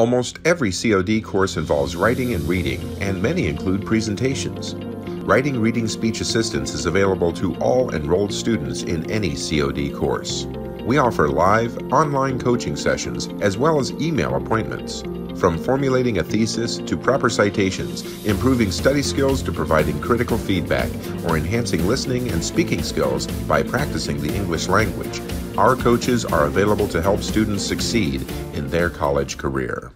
Almost every COD course involves writing and reading, and many include presentations. Writing Reading Speech Assistance is available to all enrolled students in any COD course. We offer live, online coaching sessions as well as email appointments. From formulating a thesis to proper citations, improving study skills to providing critical feedback, or enhancing listening and speaking skills by practicing the English language, our coaches are available to help students succeed in their college career.